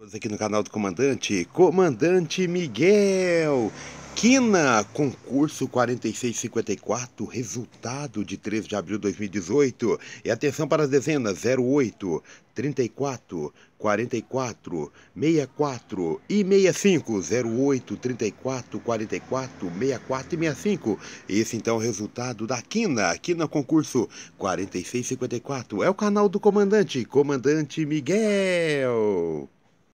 Aqui no canal do Comandante, Comandante Miguel, Quina, concurso 4654, resultado de 13 de abril de 2018. E atenção para as dezenas 08, 34, 44, 64 e 65. 08, 34, 44, 64 e 65. Esse então é o resultado da Quina, Quina concurso 4654. É o canal do Comandante, Comandante Miguel.